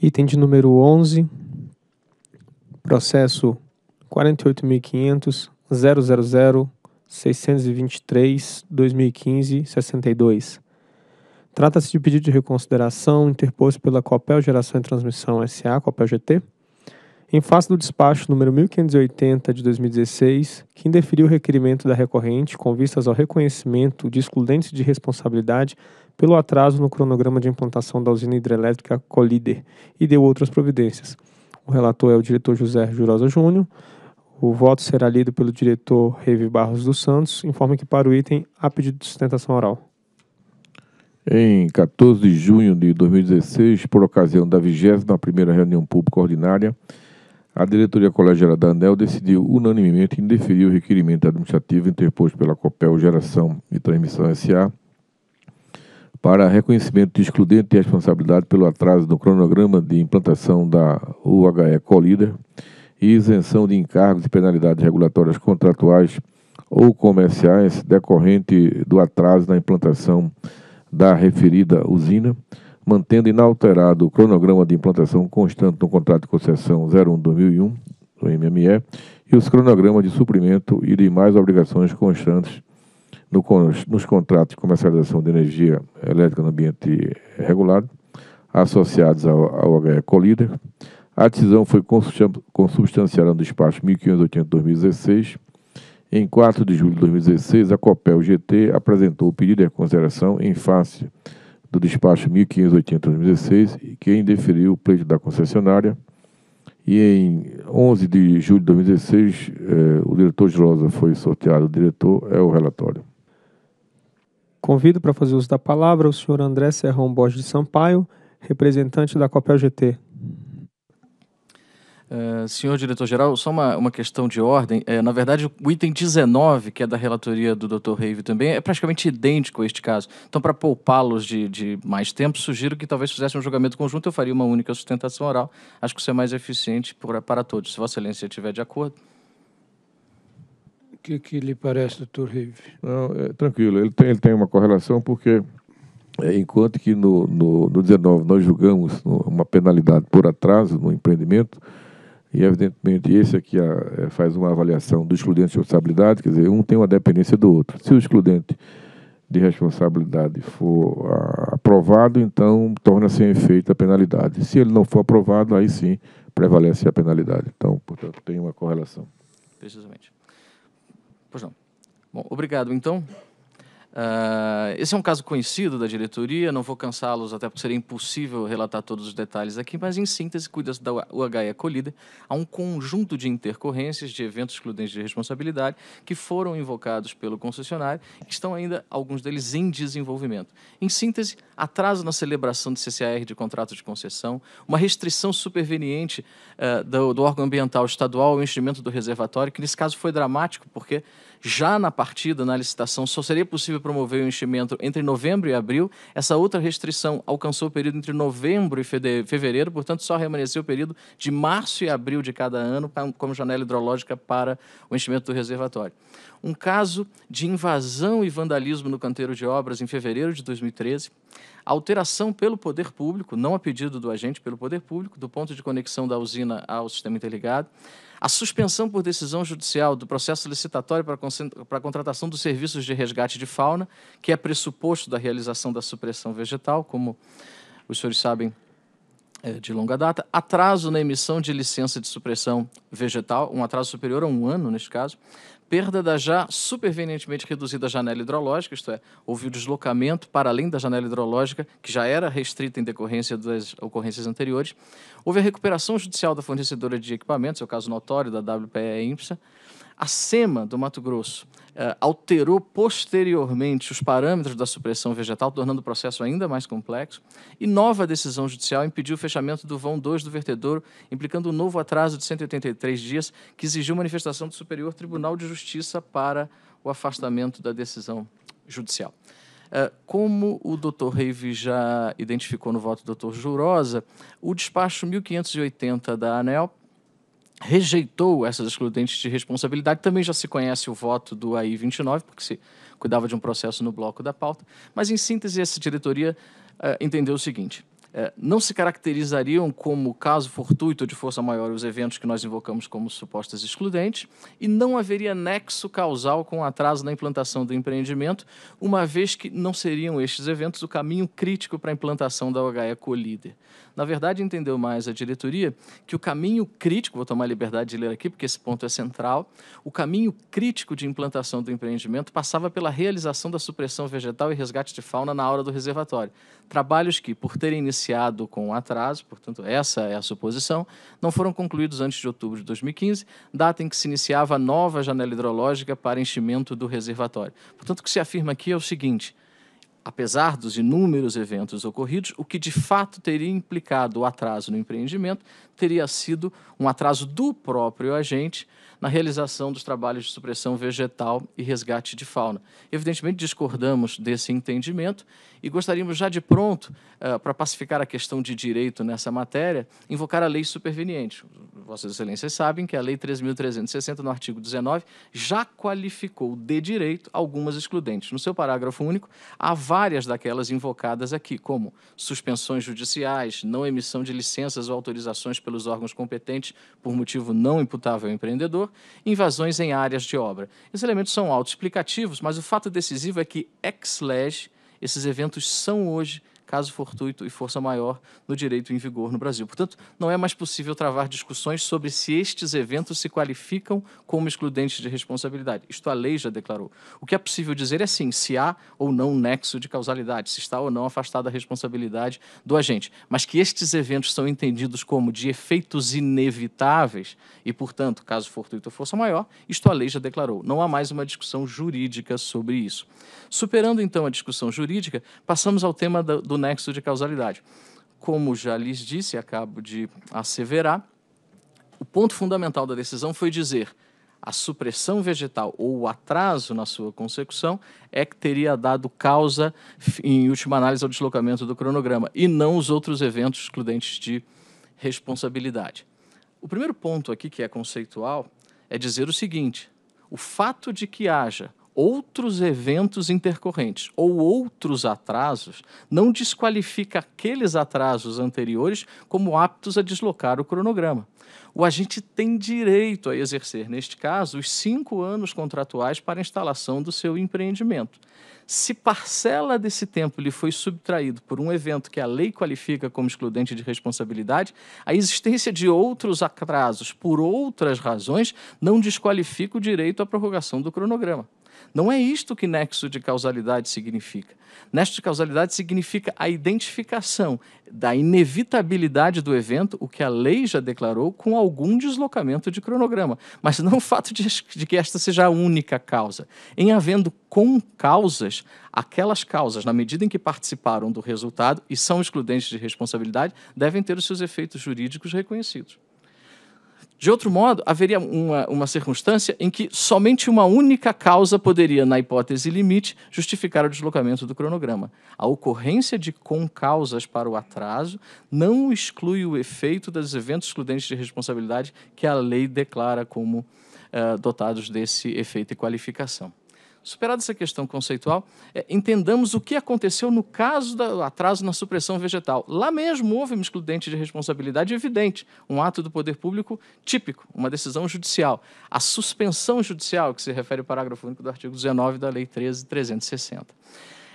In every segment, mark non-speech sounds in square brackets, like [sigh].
Item de número 11, processo 48.500 000 623 2015 62. Trata-se de pedido de reconsideração interposto pela Copel Geração e Transmissão SA, Copel GT, em face do despacho número 1580 de 2016, que indeferiu o requerimento da recorrente com vistas ao reconhecimento de excludentes de responsabilidade pelo atraso no cronograma de implantação da usina hidrelétrica Colíder e deu outras providências. O relator é o diretor José Jurosa Júnior. O voto será lido pelo diretor Reive Barros dos Santos. Informa que para o item há pedido de sustentação oral. Em 14 de junho de 2016, por ocasião da 21ª reunião pública ordinária, a diretoria colegiada da ANEL decidiu unanimemente indeferir o requerimento administrativo interposto pela Copel Geração e Transmissão SA para reconhecimento de excludente de responsabilidade pelo atraso no cronograma de implantação da UHE Colíder e isenção de encargos e penalidades regulatórias contratuais ou comerciais decorrente do atraso na implantação da referida usina, mantendo inalterado o cronograma de implantação constante no contrato de concessão 01-2001, do MME, e os cronogramas de suprimento e demais obrigações constantes no, nos contratos de comercialização de energia elétrica no ambiente regulado, associados ao, ao HE Colíder. A decisão foi consubstanciada no despacho 1580-2016, em 4 de julho de 2016, a Copel GT apresentou o pedido de reconsideração em face do despacho 1580-2016, que indeferiu o pleito da concessionária. E em 11 de julho de 2016, eh, o diretor de Rosa foi sorteado, o diretor é o relatório. Convido para fazer uso da palavra o senhor André Serrão Borges de Sampaio, representante da Copel GT. Uh, senhor diretor-geral, só uma, uma questão de ordem. É, na verdade, o item 19, que é da relatoria do Dr. Reive também, é praticamente idêntico a este caso. Então, para poupá-los de, de mais tempo, sugiro que talvez fizesse um julgamento conjunto, eu faria uma única sustentação oral. Acho que isso é mais eficiente por, para todos. Se Vossa Excelência estiver de acordo. O que, que lhe parece, doutor Reive? Não, é, tranquilo, ele tem, ele tem uma correlação porque é, enquanto que no, no, no 19 nós julgamos uma penalidade por atraso no empreendimento, e, evidentemente, esse aqui a, faz uma avaliação do excludente de responsabilidade, quer dizer, um tem uma dependência do outro. Se o excludente de responsabilidade for a, aprovado, então torna-se em efeito a penalidade. Se ele não for aprovado, aí sim prevalece a penalidade. Então, portanto, tem uma correlação. Precisamente. Pois não. Bom, obrigado, então. Uh, esse é um caso conhecido da diretoria, não vou cansá-los, até porque seria impossível relatar todos os detalhes aqui, mas em síntese, cuida-se da UHE acolhida a um conjunto de intercorrências de eventos excludentes de responsabilidade que foram invocados pelo concessionário e estão ainda, alguns deles, em desenvolvimento. Em síntese, atraso na celebração de CCAR de contrato de concessão, uma restrição superveniente uh, do, do órgão ambiental estadual ao enchimento do reservatório, que nesse caso foi dramático, porque já na partida, na licitação, só seria possível promover o enchimento entre novembro e abril. Essa outra restrição alcançou o período entre novembro e fevereiro, portanto, só remanesceu o período de março e abril de cada ano como janela hidrológica para o enchimento do reservatório. Um caso de invasão e vandalismo no canteiro de obras em fevereiro de 2013. Alteração pelo poder público, não a pedido do agente, pelo poder público, do ponto de conexão da usina ao sistema interligado a suspensão por decisão judicial do processo licitatório para a contratação dos serviços de resgate de fauna, que é pressuposto da realização da supressão vegetal, como os senhores sabem é, de longa data, atraso na emissão de licença de supressão vegetal, um atraso superior a um ano, neste caso, perda da já supervenientemente reduzida janela hidrológica, isto é, houve o deslocamento para além da janela hidrológica, que já era restrita em decorrência das ocorrências anteriores, houve a recuperação judicial da fornecedora de equipamentos, é o caso notório da WPE e IMPSA, a SEMA do Mato Grosso uh, alterou posteriormente os parâmetros da supressão vegetal, tornando o processo ainda mais complexo, e nova decisão judicial impediu o fechamento do vão 2 do vertedouro, implicando um novo atraso de 183 dias, que exigiu manifestação do Superior Tribunal de Justiça para o afastamento da decisão judicial. Uh, como o Dr. Reive já identificou no voto do Dr. Jurosa, o despacho 1580 da ANEL rejeitou essas excludentes de responsabilidade. Também já se conhece o voto do AI 29, porque se cuidava de um processo no bloco da pauta. Mas, em síntese, essa diretoria uh, entendeu o seguinte: é, não se caracterizariam como caso fortuito de força maior os eventos que nós invocamos como supostas excludentes, e não haveria nexo causal com atraso na implantação do empreendimento, uma vez que não seriam estes eventos o caminho crítico para a implantação da OHE Colíder. Na verdade, entendeu mais a diretoria que o caminho crítico, vou tomar liberdade de ler aqui porque esse ponto é central, o caminho crítico de implantação do empreendimento passava pela realização da supressão vegetal e resgate de fauna na hora do reservatório. Trabalhos que, por terem iniciado com atraso, portanto, essa é a suposição, não foram concluídos antes de outubro de 2015, data em que se iniciava a nova janela hidrológica para enchimento do reservatório. Portanto, o que se afirma aqui é o seguinte: apesar dos inúmeros eventos ocorridos, o que de fato teria implicado o atraso no empreendimento teria sido um atraso do próprio agente na realização dos trabalhos de supressão vegetal e resgate de fauna. Evidentemente, discordamos desse entendimento e gostaríamos já de pronto, uh, para pacificar a questão de direito nessa matéria, invocar a lei superveniente. Vossas Excelências sabem que a Lei 3.360, no artigo 19, já qualificou de direito algumas excludentes. No seu parágrafo único, há várias daquelas invocadas aqui, como suspensões judiciais, não emissão de licenças ou autorizações pelos órgãos competentes por motivo não imputável ao empreendedor, invasões em áreas de obra. Esses elementos são autoexplicativos, mas o fato decisivo é que ex lege esses eventos são hoje caso fortuito e força maior no direito em vigor no Brasil. Portanto, não é mais possível travar discussões sobre se estes eventos se qualificam como excludentes de responsabilidade. Isto a lei já declarou. O que é possível dizer é sim, se há ou não nexo de causalidade, se está ou não afastada a responsabilidade do agente. Mas que estes eventos são entendidos como de efeitos inevitáveis e, portanto, caso fortuito ou força maior, isto a lei já declarou. Não há mais uma discussão jurídica sobre isso. Superando então a discussão jurídica, passamos ao tema do nexo de causalidade. Como já lhes disse, acabo de asseverar, o ponto fundamental da decisão foi dizer a supressão vegetal ou o atraso na sua consecução é que teria dado causa, em última análise, ao deslocamento do cronograma e não os outros eventos excludentes de responsabilidade. O primeiro ponto aqui, que é conceitual, é dizer o seguinte: o fato de que haja outros eventos intercorrentes ou outros atrasos não desqualifica aqueles atrasos anteriores como aptos a deslocar o cronograma. O agente tem direito a exercer, neste caso, os cinco anos contratuais para a instalação do seu empreendimento. Se parcela desse tempo lhe foi subtraído por um evento que a lei qualifica como excludente de responsabilidade, a existência de outros atrasos por outras razões não desqualifica o direito à prorrogação do cronograma. Não é isto que nexo de causalidade significa. Nexo de causalidade significa a identificação da inevitabilidade do evento, o que a lei já declarou, com algum deslocamento de cronograma, mas não o fato de, de que esta seja a única causa. Em havendo com causas, aquelas causas, na medida em que participaram do resultado e são excludentes de responsabilidade, devem ter os seus efeitos jurídicos reconhecidos. De outro modo, haveria uma, uma circunstância em que somente uma única causa poderia, na hipótese limite, justificar o deslocamento do cronograma. A ocorrência de concausas para o atraso não exclui o efeito dos eventos excludentes de responsabilidade que a lei declara como uh, dotados desse efeito e qualificação. Superada essa questão conceitual, é, entendamos o que aconteceu no caso do atraso na supressão vegetal. Lá mesmo houve um excludente de responsabilidade evidente, um ato do poder público típico, uma decisão judicial. A suspensão judicial, que se refere ao parágrafo único do artigo 19 da Lei 13.360.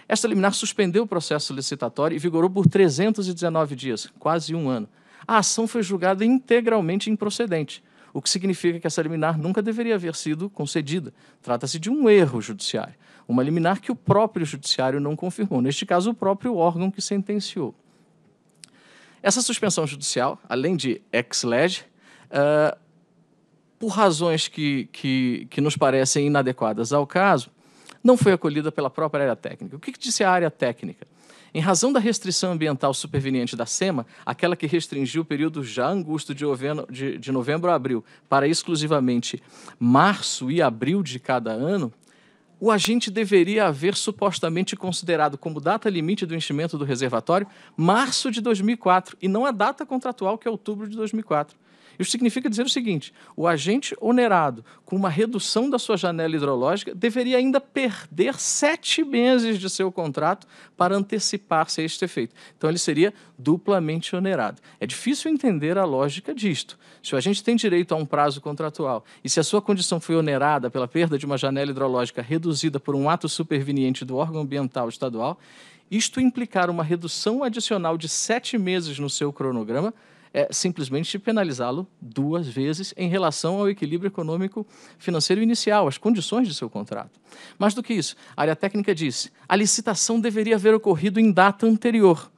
Esta liminar suspendeu o processo licitatório e vigorou por 319 dias, quase um ano. A ação foi julgada integralmente improcedente o que significa que essa liminar nunca deveria haver sido concedida. Trata-se de um erro judiciário, uma liminar que o próprio judiciário não confirmou, neste caso, o próprio órgão que sentenciou. Essa suspensão judicial, além de ex lege, uh, por razões que, que, que nos parecem inadequadas ao caso, não foi acolhida pela própria área técnica. O que, que disse a área técnica? Em razão da restrição ambiental superveniente da SEMA, aquela que restringiu o período já angusto de, de, de novembro a abril para exclusivamente março e abril de cada ano, o agente deveria haver supostamente considerado como data limite do enchimento do reservatório março de 2004 e não a data contratual que é outubro de 2004. Isso significa dizer o seguinte: o agente onerado com uma redução da sua janela hidrológica deveria ainda perder sete meses de seu contrato para antecipar-se a este efeito. Então, ele seria duplamente onerado. É difícil entender a lógica disto. Se o agente tem direito a um prazo contratual e se a sua condição foi onerada pela perda de uma janela hidrológica reduzida por um ato superveniente do órgão ambiental estadual, isto implicar uma redução adicional de sete meses no seu cronograma, é simplesmente penalizá-lo duas vezes em relação ao equilíbrio econômico financeiro inicial, as condições de seu contrato. Mais do que isso, a área técnica disse: a licitação deveria haver ocorrido em data anterior.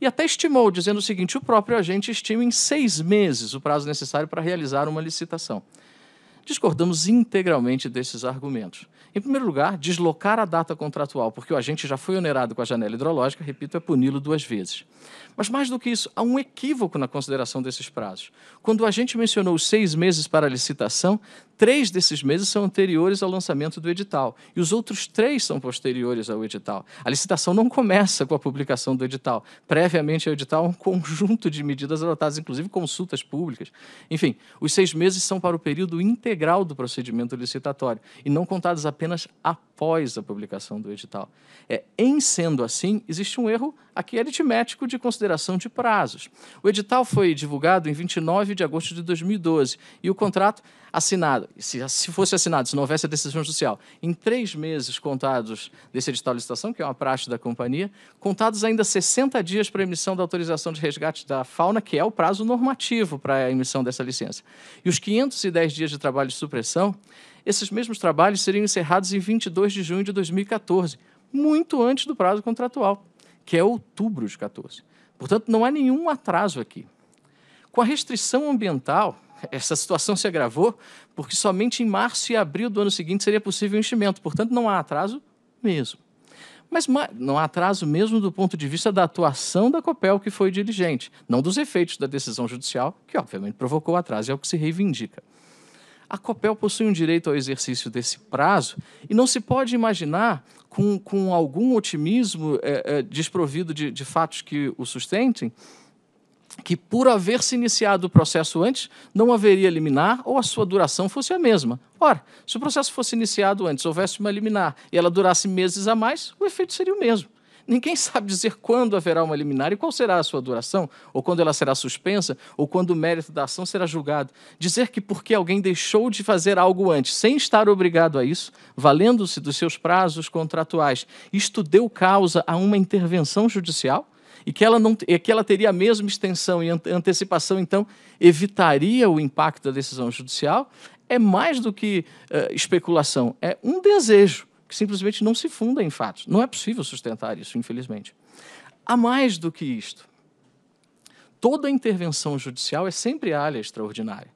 E até estimou, dizendo o seguinte: o próprio agente estima em seis meses o prazo necessário para realizar uma licitação. Discordamos integralmente desses argumentos. Em primeiro lugar, deslocar a data contratual, porque o agente já foi onerado com a janela hidrológica, repito, é puni-lo duas vezes. Mas mais do que isso, há um equívoco na consideração desses prazos. Quando o agente mencionou os seis meses para a licitação, três desses meses são anteriores ao lançamento do edital e os outros três são posteriores ao edital. A licitação não começa com a publicação do edital. Previamente ao edital, um conjunto de medidas adotadas, inclusive consultas públicas. Enfim, os seis meses são para o período integral do procedimento licitatório e não contados apenas após a publicação do edital. É, em sendo assim, existe um erro aqui aritmético de consideração de prazos. O edital foi divulgado em 29 de agosto de 2012 e o contrato assinado, se, se fosse assinado, se não houvesse a decisão judicial, em três meses contados desse edital de licitação, que é uma praxe da companhia, contados ainda 60 dias para a emissão da autorização de resgate da fauna, que é o prazo normativo para a emissão dessa licença. E os 510 dias de trabalho de supressão, esses mesmos trabalhos seriam encerrados em 22 de junho de 2014, muito antes do prazo contratual, que é outubro de 14. Portanto, não há nenhum atraso aqui. Com a restrição ambiental, essa situação se agravou porque somente em março e abril do ano seguinte seria possível o enchimento. Portanto, não há atraso mesmo. Mas não há atraso mesmo do ponto de vista da atuação da COPEL, que foi dirigente, não dos efeitos da decisão judicial, que obviamente provocou atraso, é o que se reivindica. A COPEL possui um direito ao exercício desse prazo e não se pode imaginar, com, com algum otimismo é, é, desprovido de, de fatos que o sustentem, que, por haver se iniciado o processo antes, não haveria liminar ou a sua duração fosse a mesma. Ora, se o processo fosse iniciado antes, houvesse uma liminar e ela durasse meses a mais, o efeito seria o mesmo. Ninguém [laughs] sabe dizer quando haverá uma liminar e qual será a sua duração, ou quando ela será suspensa, ou quando o mérito da ação será julgado. Dizer que porque alguém deixou de fazer algo antes, sem estar obrigado a isso, valendo-se dos seus prazos contratuais, isto deu causa a uma intervenção judicial? E que ela, não, que ela teria a mesma extensão e antecipação, então evitaria o impacto da decisão judicial, é mais do que uh, especulação, é um desejo que simplesmente não se funda em fatos. Não é possível sustentar isso, infelizmente. Há mais do que isto. Toda intervenção judicial é sempre área extraordinária.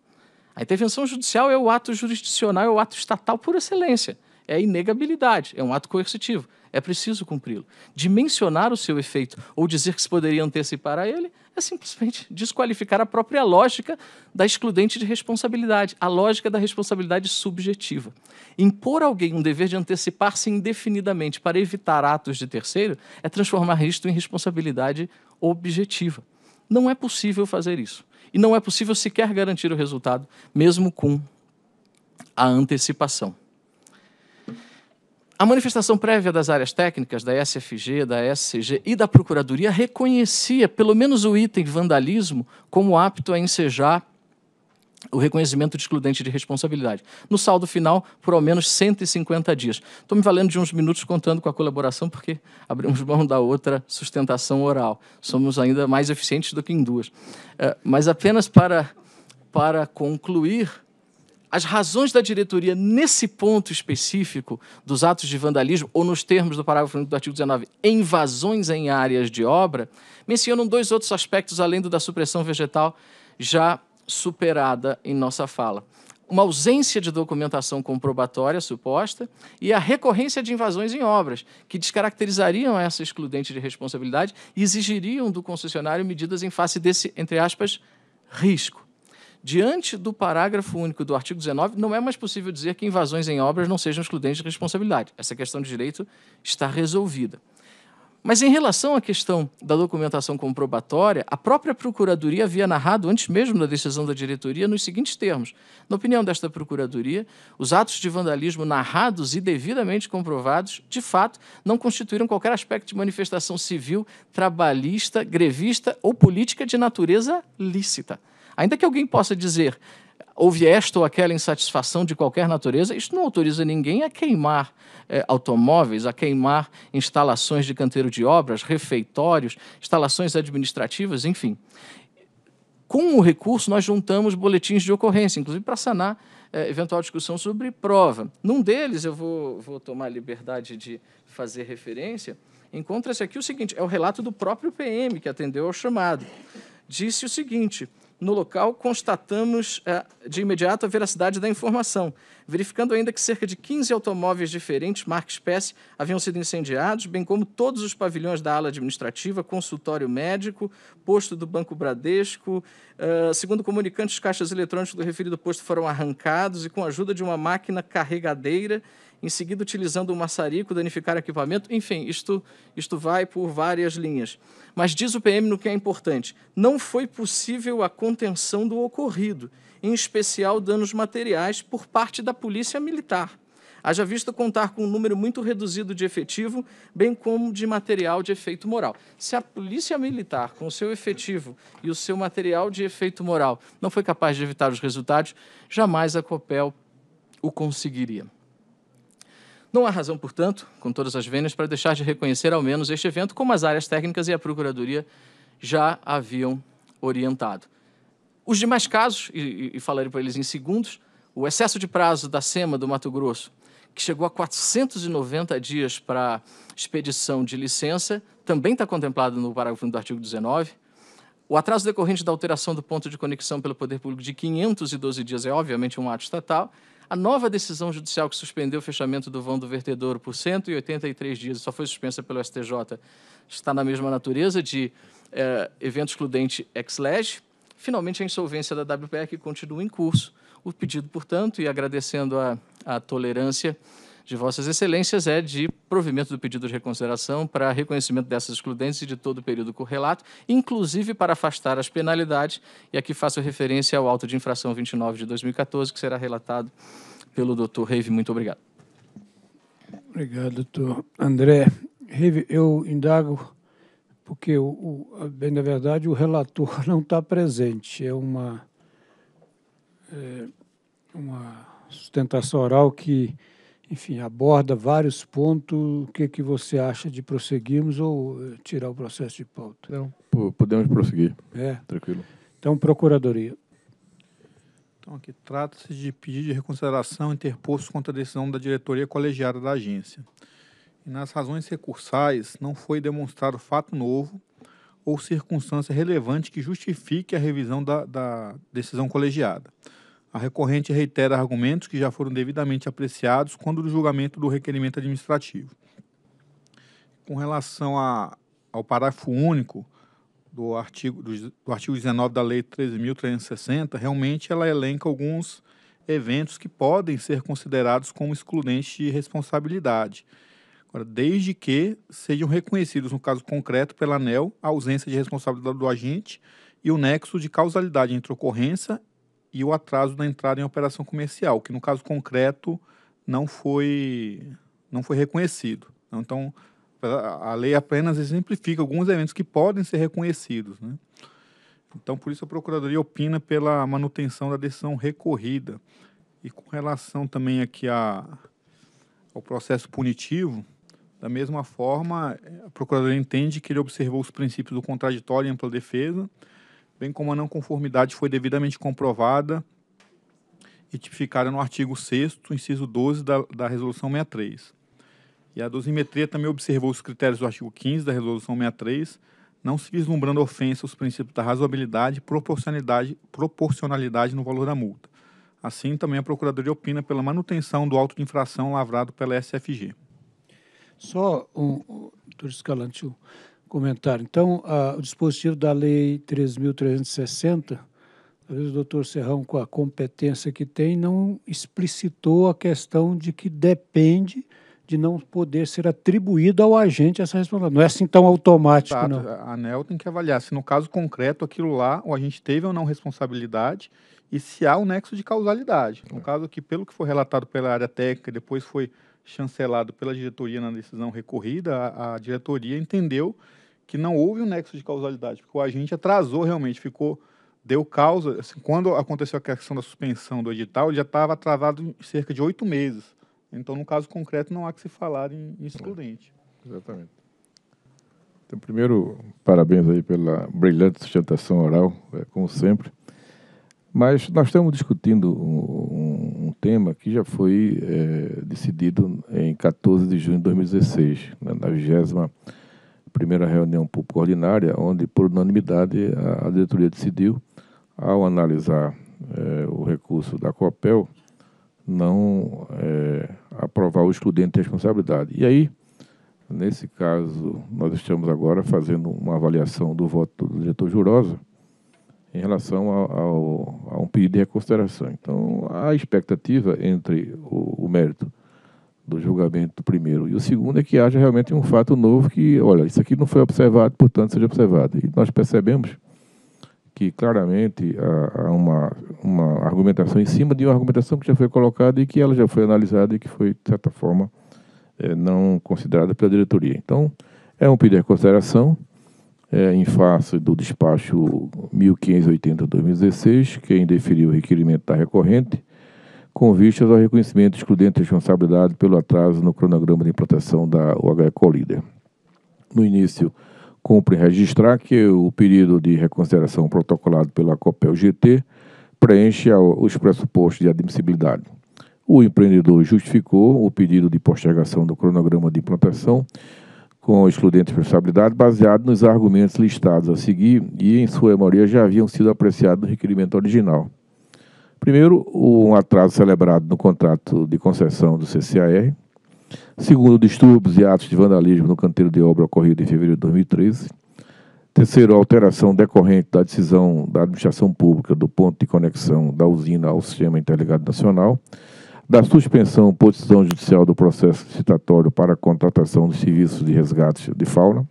A intervenção judicial é o ato jurisdicional, é o ato estatal por excelência. É inegabilidade, é um ato coercitivo é preciso cumpri-lo. Dimensionar o seu efeito ou dizer que se poderia antecipar a ele é simplesmente desqualificar a própria lógica da excludente de responsabilidade, a lógica da responsabilidade subjetiva. Impor a alguém um dever de antecipar-se indefinidamente para evitar atos de terceiro é transformar isto em responsabilidade objetiva. Não é possível fazer isso. E não é possível sequer garantir o resultado, mesmo com a antecipação. A manifestação prévia das áreas técnicas, da SFG, da SCG e da Procuradoria reconhecia pelo menos o item vandalismo como apto a ensejar o reconhecimento de excludente de responsabilidade. No saldo final, por ao menos 150 dias. Estou me valendo de uns minutos contando com a colaboração, porque abrimos mão da outra sustentação oral. Somos ainda mais eficientes do que em duas. É, mas apenas para, para concluir, as razões da diretoria nesse ponto específico dos atos de vandalismo, ou nos termos do parágrafo do artigo 19, invasões em áreas de obra, mencionam dois outros aspectos além do da supressão vegetal já superada em nossa fala. Uma ausência de documentação comprobatória suposta e a recorrência de invasões em obras, que descaracterizariam essa excludente de responsabilidade e exigiriam do concessionário medidas em face desse, entre aspas, risco. Diante do parágrafo único do artigo 19, não é mais possível dizer que invasões em obras não sejam excludentes de responsabilidade. Essa questão de direito está resolvida. Mas em relação à questão da documentação comprobatória, a própria Procuradoria havia narrado, antes mesmo da decisão da diretoria, nos seguintes termos. Na opinião desta Procuradoria, os atos de vandalismo narrados e devidamente comprovados, de fato, não constituíram qualquer aspecto de manifestação civil, trabalhista, grevista ou política de natureza lícita. Ainda que alguém possa dizer houve esta ou aquela insatisfação de qualquer natureza, isso não autoriza ninguém a queimar é, automóveis, a queimar instalações de canteiro de obras, refeitórios, instalações administrativas, enfim. Com o recurso, nós juntamos boletins de ocorrência, inclusive para sanar é, eventual discussão sobre prova. Num deles, eu vou, vou tomar liberdade de fazer referência, encontra-se aqui o seguinte: é o relato do próprio PM que atendeu ao chamado. Disse o seguinte no local, constatamos é, de imediato a veracidade da informação, verificando ainda que cerca de 15 automóveis diferentes, marca espécie, haviam sido incendiados, bem como todos os pavilhões da ala administrativa, consultório médico, posto do Banco Bradesco. Uh, segundo comunicantes, caixas eletrônicos do referido posto foram arrancados e, com a ajuda de uma máquina carregadeira, em seguida, utilizando um maçarico, danificar equipamento. Enfim, isto, isto vai por várias linhas. Mas diz o PM no que é importante: não foi possível a contenção do ocorrido, em especial danos materiais, por parte da Polícia Militar. Haja vista contar com um número muito reduzido de efetivo, bem como de material de efeito moral. Se a Polícia Militar, com o seu efetivo e o seu material de efeito moral, não foi capaz de evitar os resultados, jamais a COPEL o conseguiria. Não há razão, portanto, com todas as vênias, para deixar de reconhecer ao menos este evento como as áreas técnicas e a Procuradoria já haviam orientado. Os demais casos, e, e falarei para eles em segundos, o excesso de prazo da SEMA do Mato Grosso, que chegou a 490 dias para expedição de licença, também está contemplado no parágrafo do artigo 19. O atraso decorrente da alteração do ponto de conexão pelo poder público de 512 dias é, obviamente, um ato estatal. A nova decisão judicial que suspendeu o fechamento do vão do vertedouro por 183 dias, só foi suspensa pelo STJ, está na mesma natureza de é, evento excludente ex lege. Finalmente, a insolvência da WPR continua em curso. O pedido, portanto, e agradecendo a, a tolerância de Vossas Excelências é de provimento do pedido de reconsideração para reconhecimento dessas excludentes e de todo o período correlato, inclusive para afastar as penalidades. E aqui faço referência ao auto de infração 29 de 2014, que será relatado pelo doutor Reive. Muito obrigado. Obrigado, doutor André. Reive, eu indago porque, o, o, bem da verdade, o relator [laughs] não está presente. É uma, é uma sustentação oral que enfim, aborda vários pontos. O que, que você acha de prosseguirmos ou eh, tirar o processo de pauta? Não, podemos prosseguir. É. Tranquilo. Então, Procuradoria. Então, aqui trata-se de pedido de reconsideração interposto contra a decisão da diretoria colegiada da agência. E nas razões recursais, não foi demonstrado fato novo ou circunstância relevante que justifique a revisão da, da decisão colegiada. A recorrente reitera argumentos que já foram devidamente apreciados quando do julgamento do requerimento administrativo. Com relação a, ao parágrafo único do artigo, do, do artigo 19 da Lei 13.360, realmente ela elenca alguns eventos que podem ser considerados como excludentes de responsabilidade. Desde que sejam reconhecidos, no caso concreto, pela ANEL, a ausência de responsabilidade do agente e o nexo de causalidade entre ocorrência e o atraso da entrada em operação comercial, que no caso concreto não foi, não foi reconhecido. Então, a lei apenas exemplifica alguns eventos que podem ser reconhecidos. Né? Então, por isso a Procuradoria opina pela manutenção da decisão recorrida. E com relação também aqui a, ao processo punitivo, da mesma forma, a Procuradoria entende que ele observou os princípios do contraditório e ampla defesa, bem como a não conformidade foi devidamente comprovada e tipificada no artigo 6 inciso 12 da, da Resolução 63. E a dosimetria também observou os critérios do artigo 15 da Resolução 63, não se vislumbrando ofensa aos princípios da razoabilidade e proporcionalidade, proporcionalidade no valor da multa. Assim, também a Procuradoria opina pela manutenção do auto de infração lavrado pela SFG. Só, um, doutor Escalante, comentário. Então, a, o dispositivo da Lei 3.360, talvez o doutor Serrão, com a competência que tem, não explicitou a questão de que depende de não poder ser atribuída ao agente essa responsabilidade. Não é assim tão automático, Exato. não. A ANEL tem que avaliar se no caso concreto aquilo lá o agente teve ou não responsabilidade e se há um nexo de causalidade. No caso que, pelo que foi relatado pela área técnica, depois foi chancelado pela diretoria na decisão recorrida, a, a diretoria entendeu que não houve um nexo de causalidade, porque o agente atrasou realmente, ficou deu causa. Assim, quando aconteceu a questão da suspensão do edital, ele já estava atrasado em cerca de oito meses. Então, no caso concreto, não há que se falar em, em excludente. Exatamente. Então, primeiro, parabéns aí pela brilhante sustentação oral, é, como sempre. Mas nós estamos discutindo um, um tema que já foi é, decidido em 14 de junho de 2016, né, na 21 primeira reunião pública ordinária, onde, por unanimidade, a, diretoria decidiu, ao analisar é, o recurso da COPEL, não é, aprovar o excludente de responsabilidade. E aí, nesse caso, nós estamos agora fazendo uma avaliação do voto do diretor Jurosa em relação ao, ao, a um pedido de reconsideração. Então, a expectativa entre o, o mérito do julgamento primeiro e o segundo é que haja realmente um fato novo que, olha, isso aqui não foi observado, portanto, seja observado. E nós percebemos que claramente há, uma, uma argumentação em cima de uma argumentação que já foi colocada e que ela já foi analisada e que foi, de certa forma, é, não considerada pela diretoria. Então, é um pedido de consideração é, em face do despacho 1580-2016, quem deferiu o requerimento da recorrente, com vistas ao reconhecimento excludente de responsabilidade pelo atraso no cronograma de implantação da UH Colíder. No início, cumpre registrar que o pedido de reconsideração protocolado pela COPEL GT preenche os pressupostos de admissibilidade. O empreendedor justificou o pedido de postergação do cronograma de implantação com excludente de responsabilidade baseado nos argumentos listados a seguir e, em sua maioria, já haviam sido apreciados no requerimento original. Primeiro, um atraso celebrado no contrato de concessão do CCAR, Segundo, distúrbios e atos de vandalismo no canteiro de obra ocorrido em fevereiro de 2013. Terceiro, alteração decorrente da decisão da administração pública do ponto de conexão da usina ao sistema interligado nacional. Da suspensão por decisão judicial do processo citatório para a contratação de serviços de resgate de fauna.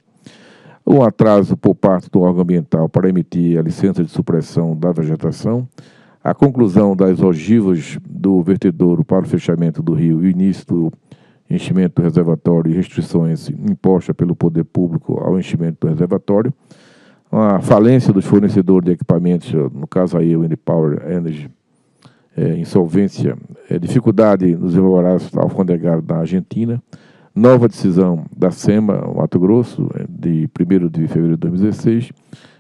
O atraso por parte do órgão ambiental para emitir a licença de supressão da vegetação a conclusão das ogivas do vertedouro para o fechamento do rio e o início do enchimento do reservatório e restrições impostas pelo poder público ao enchimento do reservatório, a falência dos fornecedores de equipamentos, no caso aí o Power Energy, é, insolvência, é, dificuldade nos embaraços alfandegários da Argentina, nova decisão da SEMA, Mato Grosso, de 1 de fevereiro de 2016,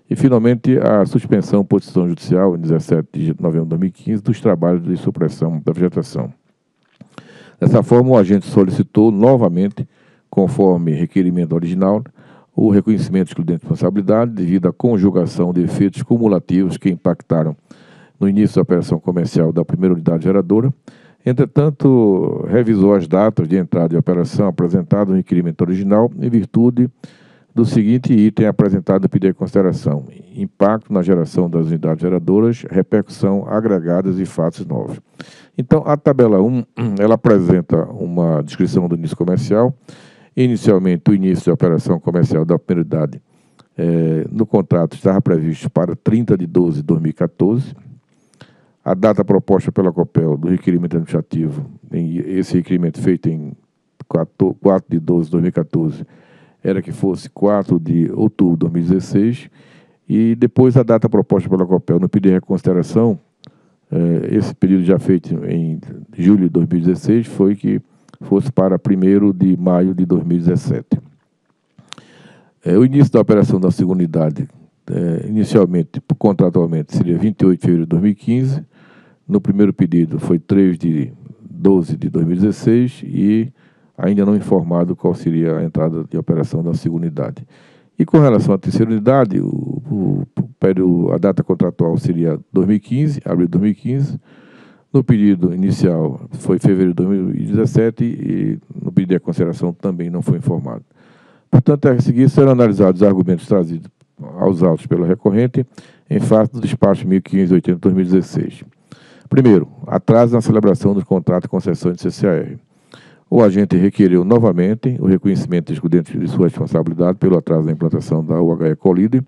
e, finalmente, a suspensão por decisão judicial, em 17 de novembro de 2015, dos trabalhos de supressão da vegetação. Dessa forma, o agente solicitou novamente, conforme requerimento original, o reconhecimento de excludente de responsabilidade devido à conjugação de efeitos cumulativos que impactaram no início da operação comercial da primeira unidade geradora. Entretanto, revisou as datas de entrada de operação apresentadas no requerimento original em virtude do seguinte item apresentado pedido de consideração: impacto na geração das unidades geradoras, repercussão agregadas e fatos novos. Então, a tabela 1, [clears throat] ela apresenta uma descrição do início comercial. Inicialmente, o início da operação comercial da prioridade é, no contrato estava previsto para 30 de 12 de 2014. A data proposta pela COPEL do requerimento administrativo, esse requerimento feito em 4, 4 de 12 de 2014, era que fosse 4 de outubro de 2016. E depois a data proposta pela COPEL no pedido de reconsideração é, esse pedido já feito em julho de 2016 foi que fosse para 1 de maio de 2017. É, o início da operação da segunda unidade, é, inicialmente, contratualmente, seria 28 de fevereiro de 2015. No primeiro pedido foi 3 de 12 de 2016 e ainda não informado qual seria a entrada de operação da segunda unidade. E com relação à terceira unidade, o, o, o, a data contratual seria 2015, abril de 2015. No pedido inicial foi fevereiro de 2017 e no pedido de consideração também não foi informado. Portanto, a seguir serão analisados os argumentos trazidos aos autos pela recorrente em face do despacho 1580-2016. Primeiro, atraso na celebração dos contratos de concessão de CCAR. O agente requereu novamente o reconhecimento excludente de sua responsabilidade pelo atraso da implantação da UHE Colide,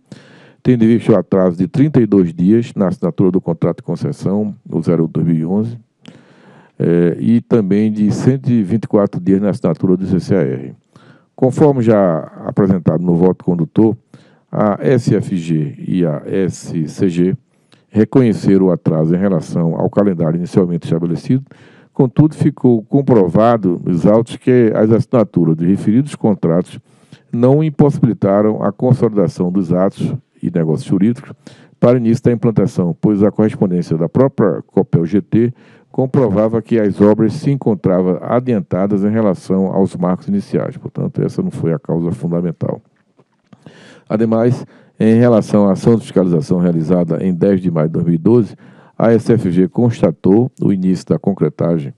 tendo visto o atraso de 32 dias na assinatura do contrato de concessão, o 01-2011, eh, e também de 124 dias na assinatura do CCAR. Conforme já apresentado no voto condutor, a SFG e a SCG reconheceram o atraso em relação ao calendário inicialmente estabelecido, contudo, ficou comprovado nos autos que as assinaturas de referidos contratos não impossibilitaram a consolidação dos atos e negócios jurídicos para início da implantação, pois a correspondência da própria Copel GT comprovava que as obras se encontravam adiantadas em relação aos marcos iniciais. Portanto, essa não foi a causa fundamental. Ademais, em relação à ação de fiscalização realizada em 10 de maio de 2012, a SFG constatou o início da concretagem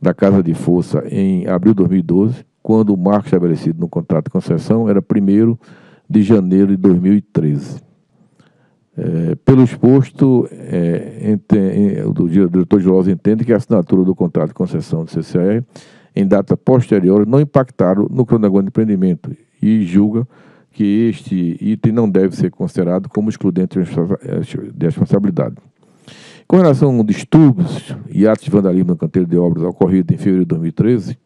da Casa de Força em abril de 2012, quando o marco estabelecido no contrato de concessão era 1 de janeiro de 2013. É, pelo exposto, é, ente, o diretor de Lojas entende que a assinatura do contrato de concessão do CCR em data posterior não impactaram no cronograma de empreendimento e julga que este item não deve ser considerado como excludente de responsabilidade. Com relação a distúrbios e atos de vandalismo no canteiro de obras ocorrido em fevereiro de 2013,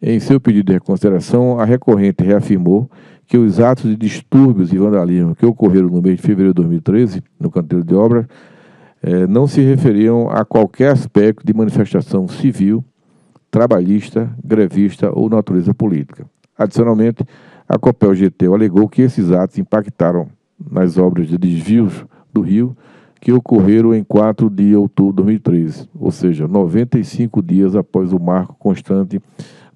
em seu pedido de reconsideração, a recorrente reafirmou que os atos de distúrbios e vandalismo que ocorreram no mês de fevereiro de 2013 no canteiro de obras eh, não se referiam a qualquer aspecto de manifestação civil, trabalhista, grevista ou natureza política. Adicionalmente, a Copel GT alegou que esses atos impactaram nas obras de desvios do rio que ocorreram em 4 de outubro de 2013, ou seja, 95 dias após o marco constante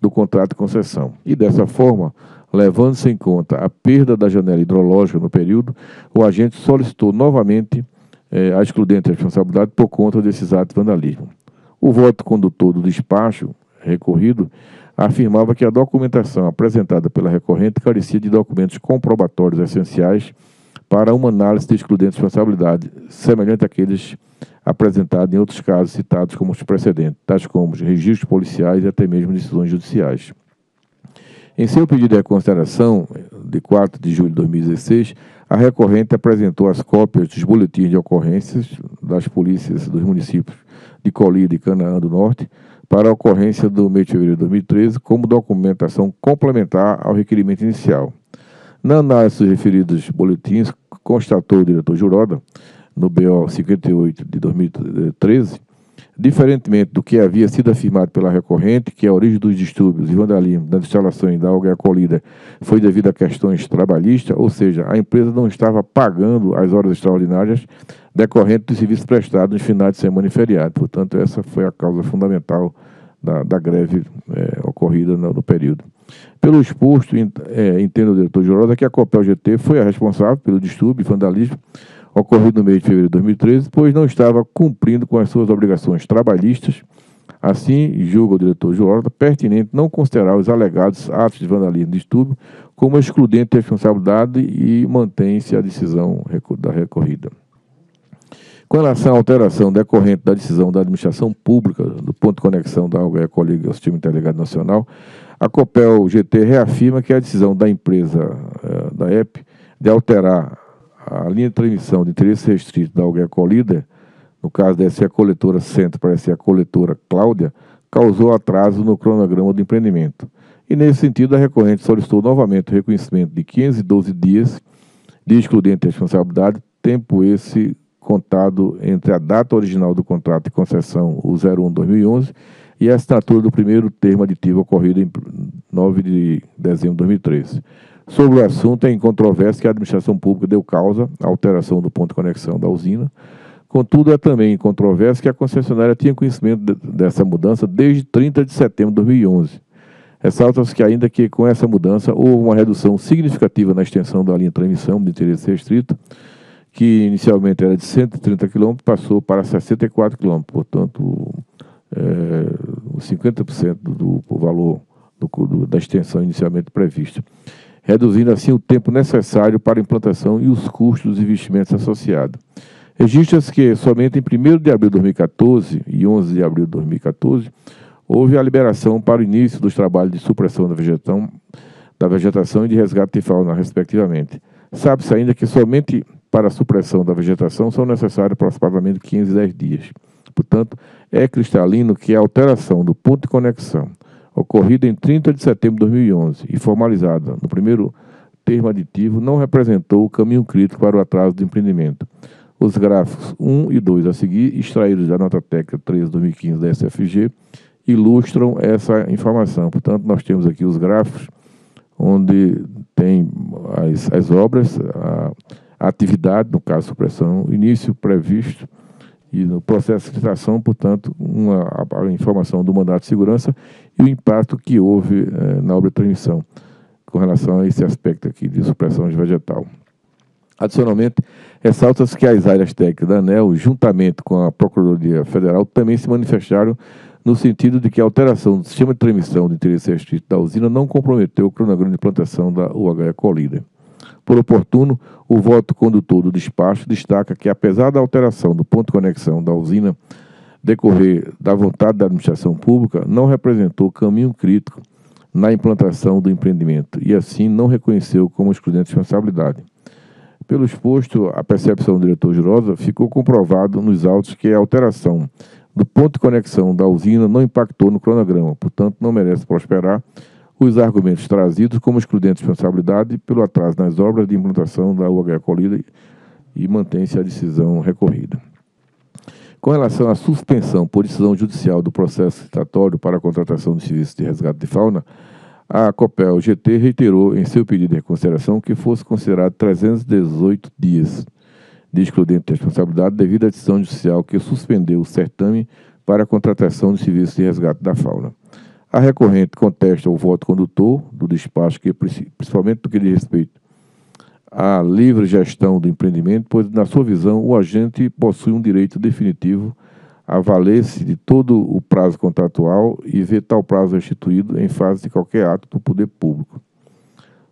do contrato de concessão. E dessa forma, levando-se em conta a perda da janela hidrológica no período, o agente solicitou novamente eh, a excludente responsabilidade por conta desses atos de vandalismo. O voto condutor do despacho recorrido afirmava que a documentação apresentada pela recorrente carecia de documentos comprobatórios essenciais para uma análise de excludente responsabilidade, semelhante àqueles apresentados em outros casos citados como os precedentes, tais como os registros policiais e até mesmo decisões judiciais. Em seu pedido de reconsideração, de 4 de julho de 2016, a recorrente apresentou as cópias dos boletins de ocorrências das polícias dos municípios de Colíder e Canaã do Norte, para a ocorrência do mês de fevereiro de 2013 como documentação complementar ao requerimento inicial. Na análise dos referidos boletins, constatou o diretor Juroda, no BO 58 de 2013, diferentemente do que havia sido afirmado pela recorrente, que a origem dos distúrbios e vandalismo das instalações da alga acolhida foi devido a questões trabalhistas, ou seja, a empresa não estava pagando as horas extraordinárias decorrente dos serviços prestados nos finais de semana e feriado. Portanto, essa foi a causa fundamental da, da greve é, ocorrida no, no, período. Pelo exposto, é, entendo o diretor Jorosa que a Copel GT foi a responsável pelo distúrbio e vandalismo ocorrido no mês de fevereiro de 2013, pois não estava cumprindo com as suas obrigações trabalhistas. Assim, julga o diretor Jorosa pertinente não considerar os alegados atos de vandalismo e distúrbio como excludente de responsabilidade e mantém-se a decisão da recorrida. Com relação à alteração decorrente da decisão da administração pública do ponto de conexão da Algaia Coliga ao Sistema Interligado Nacional, a Copel GT reafirma que a decisão da empresa, eh, da EP, de alterar a linha de transmissão de interesse restrito da Algaia Colida, no caso da SE Coletora Centro para a Coletora Cláudia, causou atraso no cronograma do empreendimento. E, nesse sentido, a recorrente solicitou novamente o reconhecimento de 512 dias de excludente responsabilidade, tempo esse contado entre a data original do contrato de concessão, o 01-2011, e a assinatura do primeiro termo aditivo ocorrido em 9 de dezembro de 2013. Sobre o assunto, é em controvérsia que a administração pública deu causa à alteração do ponto de conexão da usina. Contudo, é também em controvérsia que a concessionária tinha conhecimento de, dessa mudança desde 30 de setembro de 2011. Ressalta-se que, ainda que com essa mudança houve uma redução significativa na extensão da linha de transmissão de interesse restrito, que inicialmente era de 130 km, passou para 64 km, portanto, é, 50% do, valor do, do, da extensão inicialmente prevista, reduzindo assim o tempo necessário para a implantação e os custos dos investimentos associados. Registra-se que somente em 1 de abril de 2014 e 11 de abril de 2014 houve a liberação para o início dos trabalhos de supressão da vegetação, da vegetação e de resgate de fauna, respectivamente. Sabe-se ainda que somente para a supressão da vegetação são necessários aproximadamente 15 10 dias. Portanto, é cristalino que a alteração do ponto de conexão ocorrida em 30 de setembro de 2011 e formalizada no primeiro termo aditivo não representou o caminho crítico para o atraso do empreendimento. Os gráficos 1 e 2 a seguir, extraídos da nota técnica 13 de 2015 da SFG, ilustram essa informação. Portanto, nós temos aqui os gráficos onde tem as, as obras, a atividade, no caso supressão, início previsto, e no processo de citação, portanto, uma, a, informação do mandato de segurança e o impacto que houve eh, na obra de transmissão com relação a esse aspecto aqui de supressão de vegetal. Adicionalmente, ressalta-se que as áreas técnicas da ANEL, juntamente com a Procuradoria Federal, também se manifestaram no sentido de que a alteração do sistema de transmissão de interesse restrito da usina não comprometeu o cronograma de implantação da UH Colíder. Por oportuno, o voto condutor do despacho destaca que, apesar da alteração do ponto de conexão da usina decorrer da vontade da administração pública, não representou caminho crítico na implantação do empreendimento e, assim, não reconheceu como excludente de responsabilidade. Pelo exposto, a percepção do diretor Jurosa ficou comprovado nos autos que a alteração do ponto de conexão da usina não impactou no cronograma, portanto, não merece prosperar os argumentos trazidos como excludente de responsabilidade pelo atraso nas obras de implantação da UH Colida e mantém-se a decisão recorrida. Com relação à suspensão por decisão judicial do processo citatório para a contratação de serviços de resgate de fauna, a COPEL GT reiterou em seu pedido de reconsideração que fosse considerado 318 dias de excludente de responsabilidade devido à decisão judicial que suspendeu o certame para a contratação de serviços de resgate da fauna. A recorrente contesta o voto condutor do despacho, que principalmente do que diz respeito à livre gestão do empreendimento, pois, na sua visão, o agente possui um direito definitivo a valer-se de todo o prazo contratual e ver tal prazo restituído em fase de qualquer ato do poder público.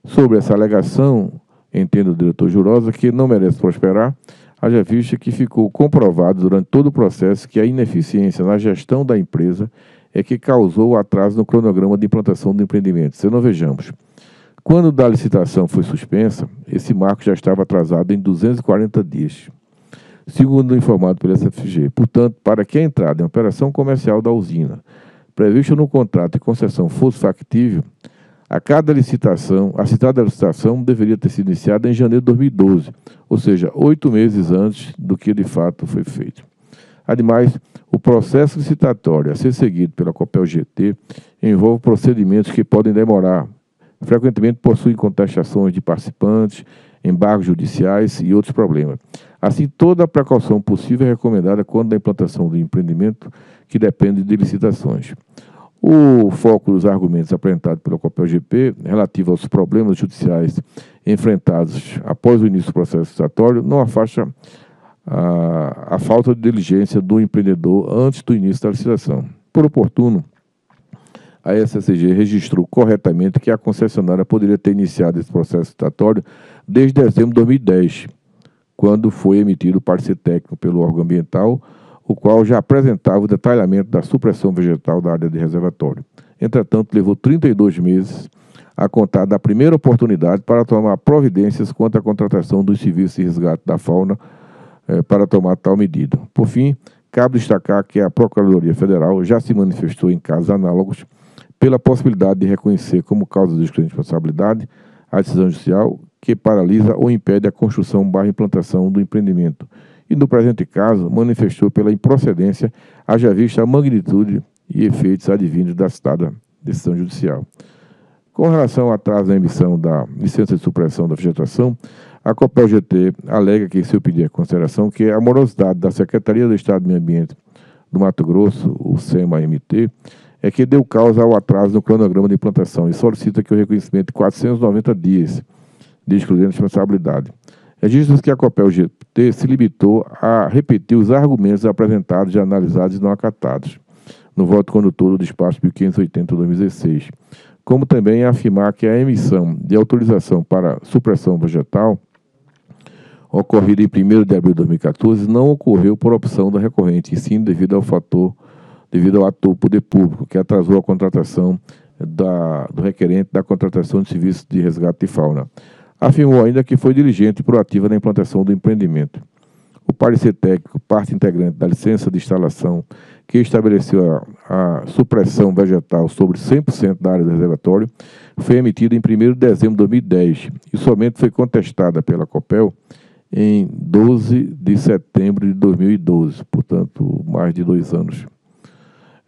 Sobre essa alegação, entende o diretor Jurosa que não merece prosperar, haja vista que ficou comprovado durante todo o processo que a ineficiência na gestão da empresa é que causou o atraso no cronograma de implantação do empreendimento. Se não vejamos, quando da licitação foi suspensa, esse marco já estava atrasado em 240 dias, segundo informado pela SFG. Portanto, para que a entrada em operação comercial da usina, prevista no contrato de concessão, fosse factível, a cada licitação, a citada licitação deveria ter sido iniciada em janeiro de 2012, ou seja, oito meses antes do que de fato foi feito. Ademais, o processo licitatório a ser seguido pela Copel GT envolve procedimentos que podem demorar. Frequentemente possuem contestações de participantes, embargos judiciais e outros problemas. Assim, toda a precaução possível é recomendada quando da implantação do empreendimento que depende de licitações. O foco dos argumentos apresentados pela COPEL-GP relativo aos problemas judiciais enfrentados após o início do processo licitatório não afasta a, a falta de diligência do empreendedor antes do início da licitação. Por oportuno, a SSG registrou corretamente que a concessionária poderia ter iniciado esse processo licitatório desde dezembro de 2010, quando foi emitido o parecer técnico pelo órgão ambiental o qual já apresentava o detalhamento da supressão vegetal da área de reservatório. Entretanto, levou 32 meses a contar da primeira oportunidade para tomar providências quanto à contratação dos serviços de resgate da fauna eh, para tomar tal medida. Por fim, cabe destacar que a Procuradoria Federal já se manifestou em casos análogos pela possibilidade de reconhecer como causa de responsabilidade a decisão judicial que paralisa ou impede a construção barra implantação do empreendimento, e, no presente caso, manifestou pela improcedência, haja vista a magnitude e efeitos advindos da citada decisão judicial. Com relação ao atraso na emissão da licença de supressão da vegetação, a Copel GT alega que, em seu pedido de consideração, que a morosidade da Secretaria do Estado do Meio Ambiente do Mato Grosso, o SEMA-MT, é que deu causa ao atraso no cronograma de implantação e solicita que o reconhecimento de 490 dias de excludente responsabilidade. Registros que a Copel GT se limitou a repetir os argumentos apresentados e analisados e não acatados no voto condutor do despacho 1580-2016, como também afirmar que a emissão de autorização para supressão vegetal ocorrida em 1 de abril de 2014 não ocorreu por opção da recorrente, e sim devido ao fator devido ao ato do poder público, que atrasou a contratação da, do requerente da contratação de serviços de resgate de fauna. Afirmou ainda que foi diligente e proativa na implantação do empreendimento. O parecer técnico, parte integrante da licença de instalação que estabeleceu a, a supressão vegetal sobre 100% da área do reservatório, foi emitido em 1 de dezembro de 2010 e somente foi contestada pela COPEL em 12 de setembro de 2012, portanto, mais de dois anos.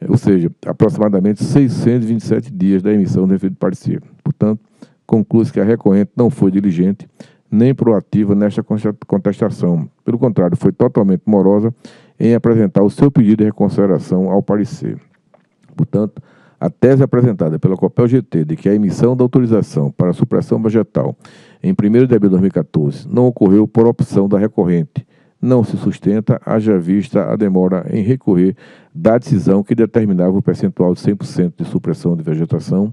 Ou seja, aproximadamente 627 dias da emissão do referido parecer. Portanto, conclui-se que a recorrente não foi diligente nem proativa nesta contestação. Pelo contrário, foi totalmente morosa em apresentar o seu pedido de reconsideração ao parecer. Portanto, a tese apresentada pela Copel GT de que a emissão da autorização para a supressão vegetal em 1 de abril de 2014 não ocorreu por opção da recorrente não se sustenta, haja vista a demora em recorrer da decisão que determinava o percentual de 100% de supressão de vegetação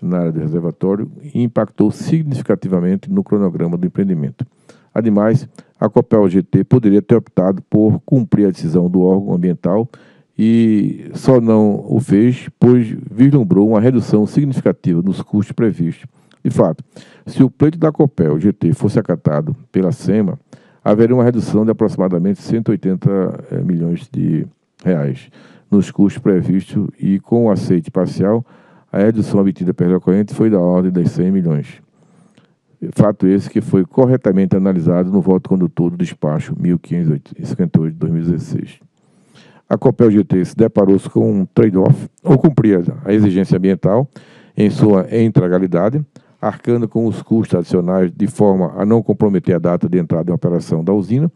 na área do reservatório e impactou significativamente no cronograma do empreendimento. Ademais, a Copel GT poderia ter optado por cumprir a decisão do órgão ambiental e só não o fez, pois vislumbrou uma redução significativa nos custos previstos. De fato, se o pleito da Copel GT fosse acatado pela SEMA, haveria uma redução de aproximadamente 180 eh, milhões de reais nos custos previstos e com o aceite parcial, a redução obtida pela corrente foi da ordem das 100 milhões. Fato esse que foi corretamente analisado no voto condutor do despacho 1558 de 2016. A Copel GT se deparou-se com um trade-off, ou cumpria a exigência ambiental em sua integralidade, arcando com os custos adicionais de forma a não comprometer a data de entrada em operação da usina,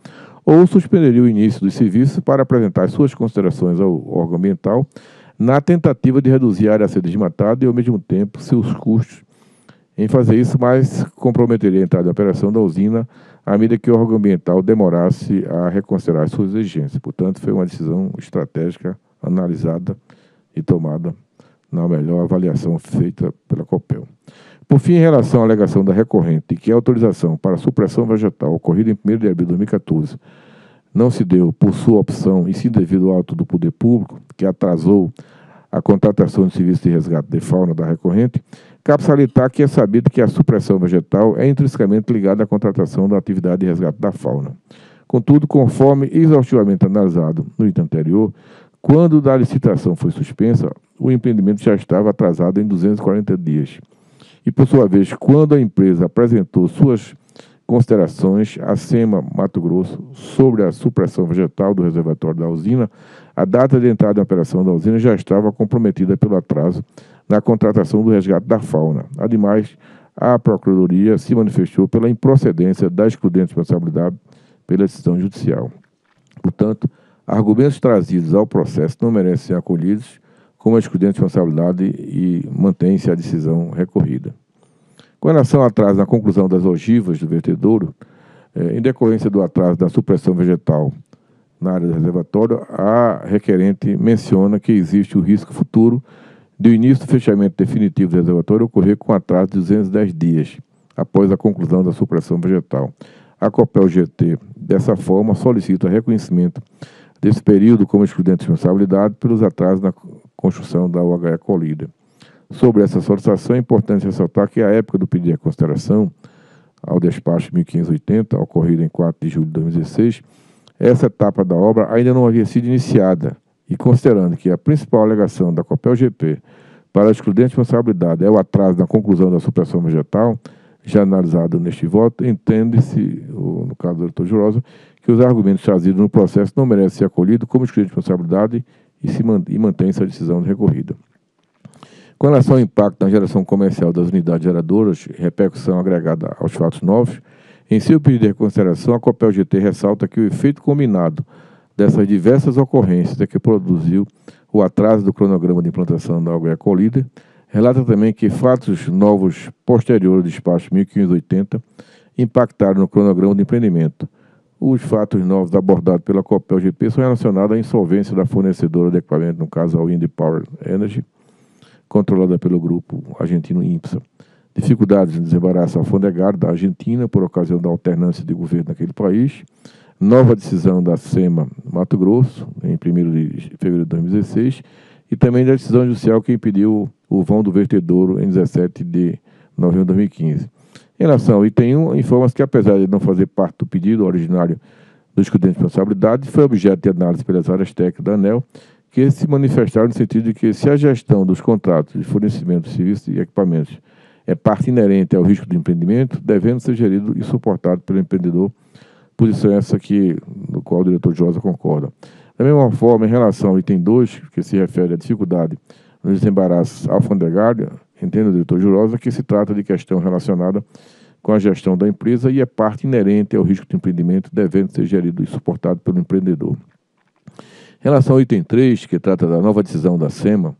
ou suspenderia o início dos serviços para apresentar suas considerações ao órgão ambiental, na tentativa de reduzir a área a ser desmatada e, ao mesmo tempo, seus custos em fazer isso, mas comprometeria a entrada em operação da usina à medida que o órgão ambiental demorasse a reconsiderar suas exigências. Portanto, foi uma decisão estratégica analisada e tomada na melhor avaliação feita pela COPEL. Por fim, em relação à alegação da recorrente que a autorização para a supressão vegetal ocorrida em 1 de abril de 2014 não se deu por sua opção e sim devido ao ato do poder público, que atrasou a contratação de serviço de resgate de fauna da recorrente, cabe salientar que é sabido que a supressão vegetal é intrinsecamente ligada à contratação da atividade de resgate da fauna. Contudo, conforme exaustivamente analisado no item anterior, quando da licitação foi suspensa, o empreendimento já estava atrasado em 240 dias. E, por sua vez, quando a empresa apresentou suas considerações à SEMA Mato Grosso sobre a supressão vegetal do reservatório da usina, a data de entrada em operação da usina já estava comprometida pelo atraso na contratação do resgate da fauna. Ademais, a Procuradoria se manifestou pela improcedência da excludente responsabilidade pela decisão judicial. Portanto, argumentos trazidos ao processo não merecem ser acolhidos como excludente responsabilidade e mantém-se a decisão recorrida. Com relação ao atraso na conclusão das ogivas do vertedouro, eh, em decorrência do atraso da supressão vegetal na área do reservatório, a requerente menciona que existe o risco futuro do início do fechamento definitivo do reservatório ocorrer com atraso de 210 dias após a conclusão da supressão vegetal. A Copel GT, dessa forma, solicita reconhecimento desse período como excludente de responsabilidade pelos atrasos na construção da UHE colhida. Sobre essa solicitação, é importante ressaltar que a época do pedido de consideração ao despacho 1580, ocorrido em 4 de julho de 2016, essa etapa da obra ainda não havia sido iniciada, e considerando que a principal alegação da Copel GP para a excludente responsabilidade é o atraso na conclusão da supressão vegetal, já analisado neste voto, entende-se, no caso do doutor Jurosa, que os argumentos trazidos no processo não merecem ser acolhidos como excludente de responsabilidade e, se e mantém-se a decisão recorrida. Com relação ao impacto na geração comercial das unidades geradoras, repercussão agregada aos fatos novos, em seu pedido de reconsideração, a Copel GT ressalta que o efeito combinado dessas diversas ocorrências é que produziu o atraso do cronograma de implantação da agroecolíder, relata também que fatos novos posteriores ao despacho 1580 impactaram no cronograma de empreendimento, os fatos novos abordados pela Copel GP são relacionados à insolvência da fornecedora de equipamento, no caso a Wind Power Energy, controlada pelo grupo argentino IMPSA. Dificuldades em desembaraço alfandegário da Argentina por ocasião da alternância de governo naquele país. nova decisão da SEMA Mato Grosso, em 1 de fevereiro de 2016, e também da decisão judicial que impediu o vão do vertedouro em 17 de novembro de 2015. Em relação item 1, informa-se que, apesar de não fazer parte do pedido originário do excludente de responsabilidade, foi objeto de análise pelas áreas técnicas da ANEL, que se manifestaram no sentido de que, se a gestão dos contratos de fornecimento de serviços e equipamentos é parte inerente ao risco do empreendimento, devendo ser gerido e suportado pelo empreendedor, posição essa que, no qual o diretor Josa concorda. Da mesma forma, em relação ao item 2, que se refere à dificuldade nos desembaraços alfandegários, entende o diretor Jurosa que se trata de questão relacionada com a gestão da empresa e é parte inerente ao risco de empreendimento, devendo ser gerido e suportado pelo empreendedor. Em relação ao item 3, que trata da nova decisão da SEMA,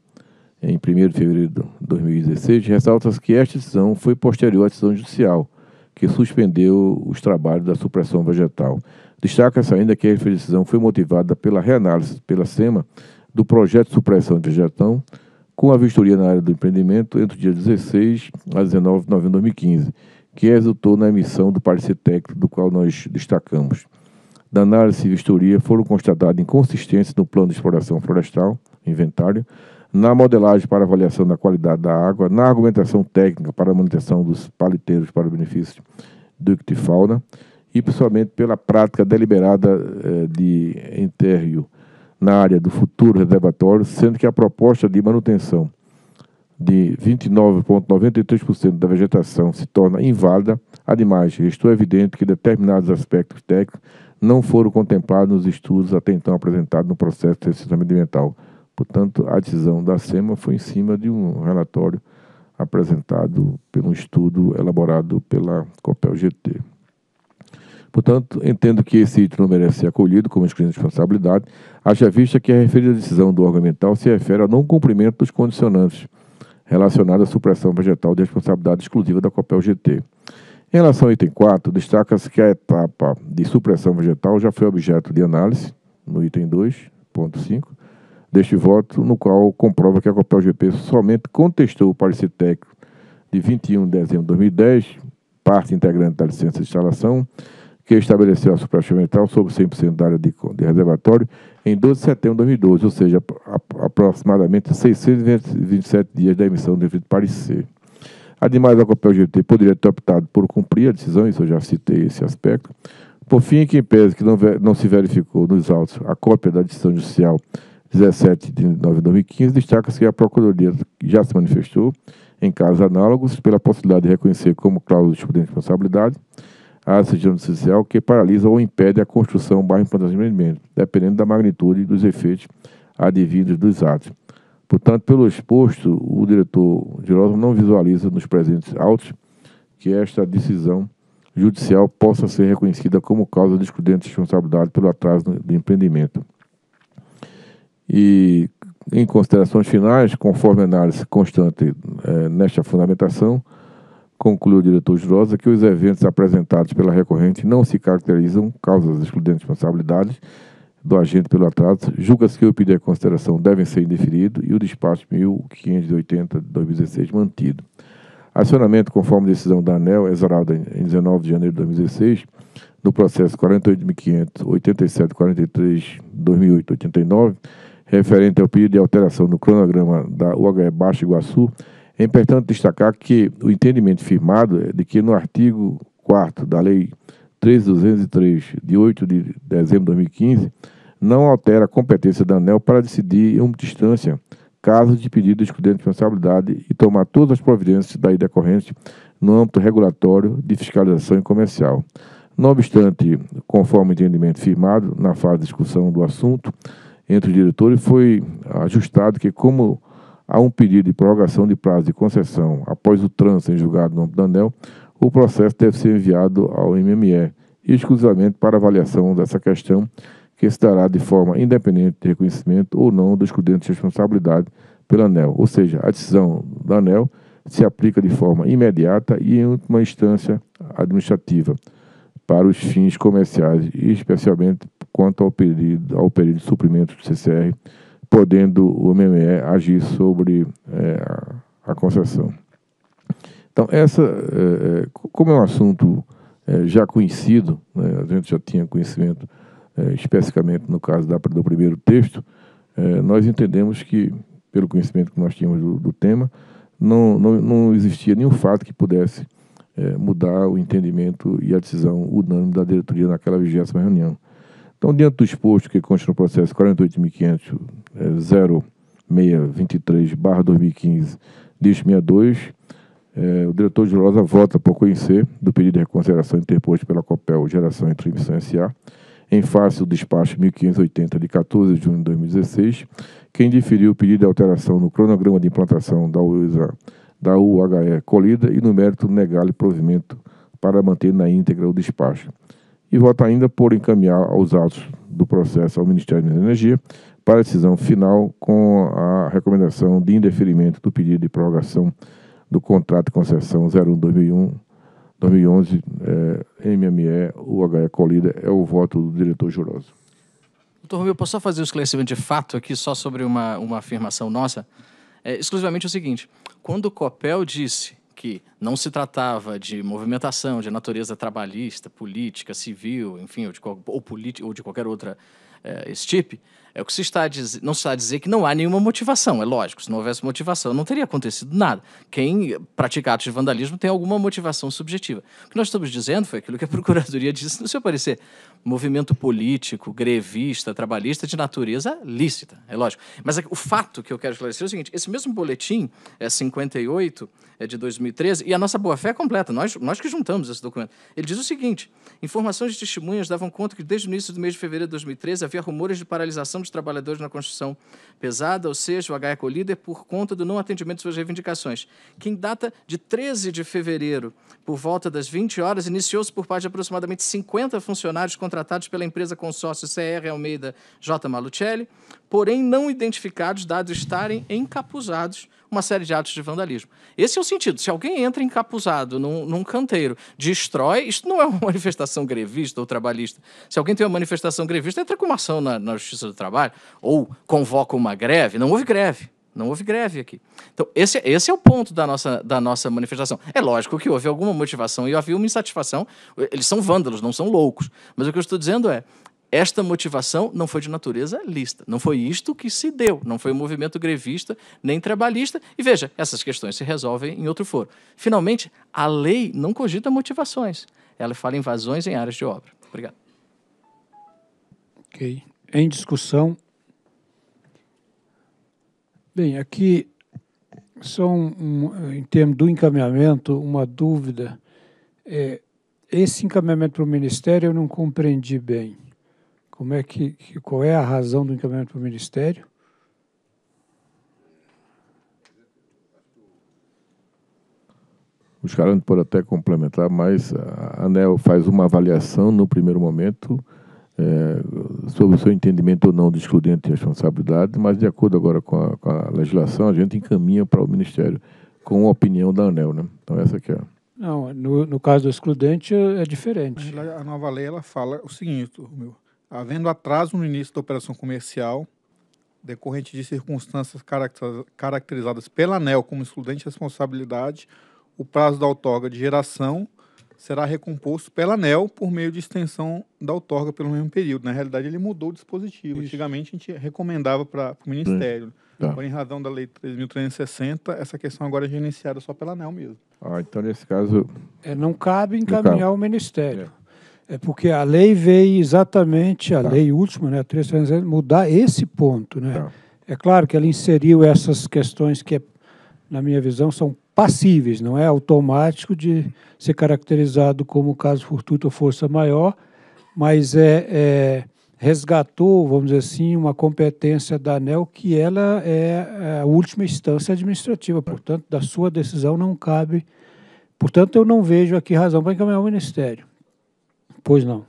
em 1 de fevereiro de 2016, ressalta-se que esta decisão foi posterior à decisão judicial, que suspendeu os trabalhos da supressão vegetal. Destaca-se ainda que a decisão foi motivada pela reanálise pela SEMA do projeto de supressão de vegetal com a vistoria na área do empreendimento entre o dia 16 a 19 de novembro de 2015, que resultou na emissão do parecer técnico do qual nós destacamos. Da análise e vistoria foram constatadas inconsistências no plano de exploração florestal, inventário, na modelagem para avaliação da qualidade da água, na argumentação técnica para a manutenção dos paliteiros para o benefício do ictifauna e principalmente pela prática deliberada eh, de enterro na área do futuro reservatório, sendo que a proposta de manutenção de 29,93% da vegetação se torna inválida. Ademais, restou evidente que determinados aspectos técnicos não foram contemplados nos estudos até então apresentados no processo de licenciamento ambiental. Portanto, a decisão da SEMA foi em cima de um relatório apresentado um estudo elaborado pela Copel GT. Portanto, entendo que esse item não merece ser acolhido como exclusiva de responsabilidade, haja vista que a referida decisão do órgão ambiental se refere ao não cumprimento dos condicionantes relacionados à supressão vegetal de responsabilidade exclusiva da Copel GT. Em relação ao item 4, destaca-se que a etapa de supressão vegetal já foi objeto de análise, no item 2.5, deste voto, no qual comprova que a Copel GP somente contestou o parecer técnico de 21 de dezembro de 2010, parte integrante da licença de instalação, que estabeleceu a supressão ambiental sobre 100% da área de, de, reservatório em 12 de setembro de 2012, ou seja, aproximadamente 627 dias da emissão do devido parecer. Ademais, a Copel GT poderia ter optado por cumprir a decisão, isso eu já citei esse aspecto. Por fim, que em pese que não, não se verificou nos autos a cópia da decisão judicial 17 de novembro de 2015, destaca-se que a Procuradoria já se manifestou, em casos análogos, pela possibilidade de reconhecer como cláusula de responsabilidade a decisão judicial que paralisa ou impede a construção barra implantação de empreendimento, dependendo da magnitude dos efeitos advindos dos atos. Portanto, pelo exposto, o diretor Girosa não visualiza nos presentes autos que esta decisão judicial possa ser reconhecida como causa de excludente de responsabilidade pelo atraso do empreendimento. E, em considerações finais, conforme análise constante é, nesta fundamentação, Concluiu o diretor Jurosa que os eventos apresentados pela recorrente não se caracterizam causas excludentes de responsabilidade do agente pelo atraso. Julga-se que o pedido de consideração devem ser indeferido e o despacho 1580 de 2016 mantido. Acionamento conforme decisão da ANEL, exorada em 19 de janeiro de 2016, no processo 48.500.8743.2008.89, referente ao pedido de alteração no cronograma da UHE Baixo Iguaçu, é importante destacar que o entendimento firmado é de que no artigo 4 da Lei 3.203, de 8 de dezembro de 2015, não altera a competência da ANEL para decidir em uma distância casos de pedido de excludente de responsabilidade e tomar todas as providências daí decorrentes no âmbito regulatório de fiscalização e comercial. Não obstante, conforme o entendimento firmado na fase de discussão do assunto entre os diretores, foi ajustado que, como há um pedido de prorrogação de prazo de concessão após o trânsito em julgado no âmbito da ANEL, o processo deve ser enviado ao MME, exclusivamente para avaliação dessa questão, que se dará de forma independente de reconhecimento ou não do excludente de responsabilidade pela ANEL. Ou seja, a decisão da ANEL se aplica de forma imediata e em última instância administrativa para os fins comerciais especialmente quanto ao período, ao período de suprimento do CCR podendo o MME agir sobre é, a, concessão. Então, essa, é, é como é um assunto é, já conhecido, né, a gente já tinha conhecimento é, especificamente no caso da, do primeiro texto, é, nós entendemos que, pelo conhecimento que nós tínhamos do, do tema, não, não, não, existia nenhum fato que pudesse mudar o entendimento e a decisão unânime da diretoria naquela vigésima reunião. Então, diante do exposto que consta no processo 48.500.0623-2015, dígito 62, é, o diretor de Rosa vota por conhecer do pedido de reconsideração interposto pela COPEL Geração e Transmissão S.A., em face do despacho 1580 de 14 de junho de 2016, quem diferiu o pedido de alteração no cronograma de implantação da da UHE colhida e no mérito negar-lhe provimento para manter na íntegra o despacho. E vota ainda por encaminhar aos autos do processo ao Ministério da Energia para decisão final com a recomendação de indeferimento do pedido de prorrogação do contrato de concessão 01-2001 2011, é, MME, UHE Colida, é o voto do diretor juroso. Doutor Rubio, posso só fazer um esclarecimento de fato aqui, só sobre uma, uma afirmação nossa? É exclusivamente o seguinte: quando o COPEL disse que não se tratava de movimentação de natureza trabalhista, política, civil, enfim, ou de, ou, ou de qualquer outra é, estipe, é o que se está a dizer, não se está a dizer que não há nenhuma motivação, é lógico, se não houvesse motivação não teria acontecido nada. Quem pratica atos de vandalismo tem alguma motivação subjetiva. O que nós estamos dizendo foi aquilo que a [laughs] Procuradoria disse no seu parecer. Movimento político, grevista, trabalhista de natureza lícita, é lógico. Mas o fato que eu quero esclarecer é o seguinte, esse mesmo boletim, é 58, é de 2013, e a nossa boa-fé é completa, nós, nós que juntamos esse documento. Ele diz o seguinte, informações de testemunhas davam conta que desde o início do mês de fevereiro de 2013 havia rumores de paralisação dos trabalhadores na construção pesada, ou seja, o HE Colíder, por conta do não atendimento de suas reivindicações, que em data de 13 de fevereiro, por volta das 20 horas, iniciou-se por parte de aproximadamente 50 funcionários contratados pela empresa consórcio CR Almeida J. Malucelli, porém não identificados, dados estarem encapuzados uma série de atos de vandalismo. Esse é o sentido. Se alguém entra encapuzado num, num canteiro, destrói, isto não é uma [laughs] manifestação grevista ou trabalhista. Se alguém tem uma manifestação grevista, entra com uma ação na, na Justiça do Trabalho ou convoca uma greve. Não houve greve. Não houve greve aqui. Então, esse, esse é o ponto da nossa, da nossa manifestação. É lógico que houve alguma motivação e havia uma insatisfação. Eles são vândalos, não são loucos. Mas o que eu estou dizendo é: esta motivação não foi de natureza lista. Não foi isto que se deu. Não foi um movimento grevista nem trabalhista. E veja, essas questões se resolvem em outro foro. Finalmente, a lei não cogita motivações. Ela fala invasões em áreas de obra. Obrigado. Ok. Em discussão. Bem, aqui só um, em termos do encaminhamento, uma dúvida. É, esse encaminhamento para o Ministério eu não compreendi bem. Como é que, qual é a razão do encaminhamento para o Ministério? Os caras podem até complementar, mas a ANEL faz uma avaliação no primeiro momento é, sobre o seu entendimento ou não de excludente de responsabilidade, mas de acordo agora com a, com a legislação, a gente encaminha para o Ministério com a opinião da ANEL. Né? Então, essa aqui é Não, no, no caso do excludente é diferente. A nova lei ela fala o seguinte, meu, havendo atraso no início da operação comercial, decorrente de circunstâncias caracterizadas pela ANEL como excludente de responsabilidade, o prazo da outorga de geração será recomposto pela ANEL por meio de extensão da outorga pelo mesmo período. Na realidade, ele mudou o dispositivo. Isso. Antigamente, a gente recomendava para o Ministério. Tá. Por em razão da Lei 3.360, essa questão agora é gerenciada só pela ANEL mesmo. Ah, então, nesse caso... É, não cabe encaminhar ao Ministério. É. É porque a lei veio exatamente, a tá. lei última, né, a 300, mudar esse ponto. Né? Tá. É claro que ela inseriu essas questões que, na minha visão, são passíveis, não é automático de ser caracterizado como caso fortuito ou força maior, mas é, é, resgatou, vamos dizer assim, uma competência da ANEL que ela é a última instância administrativa, portanto, da sua decisão não cabe. Portanto, eu não vejo aqui razão para encaminhar o Ministério. Pois não.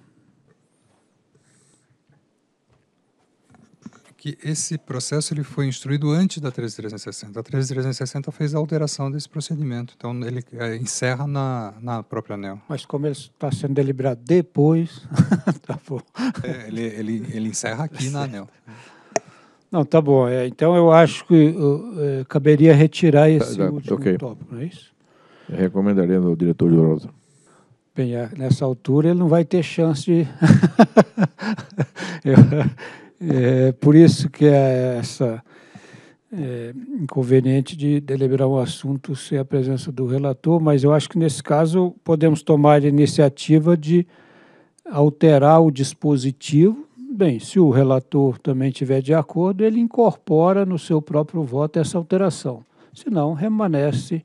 Que esse processo ele foi instruído antes da 13360. A 13360 fez a alteração desse procedimento. Então, ele é, encerra na, na própria ANEL. Mas como ele está sendo deliberado depois, [laughs] tá bom. É, ele, ele, ele encerra aqui na ANEL. Não, tá bom. É, então, eu acho que uh, caberia retirar esse tá, último okay. tópico, não é isso? Eu recomendaria ao diretor de Rosa. Bem, nessa altura ele não vai ter chance de. [laughs] é, por isso que é essa é, inconveniente de deliberar um assunto sem a presença do relator, mas eu acho que nesse caso podemos tomar a iniciativa de alterar o dispositivo. Bem, se o relator também estiver de acordo, ele incorpora no seu próprio voto essa alteração. Se não, permanece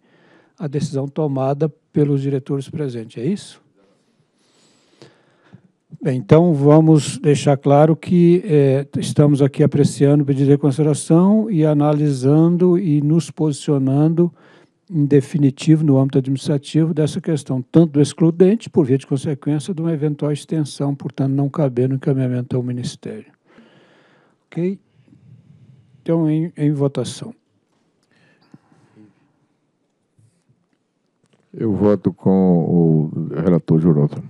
a decisão tomada pelos diretores presentes. É isso? Bem, então vamos deixar claro que é, estamos aqui apreciando o pedido de reconsideração e analisando e nos posicionando em definitivo no âmbito administrativo dessa questão, tanto do excludente, por via de consequência, de uma eventual extensão, portanto, não caber no encaminhamento ao Ministério. Ok? Então, em, em votação. Eu voto com o relator Jurota.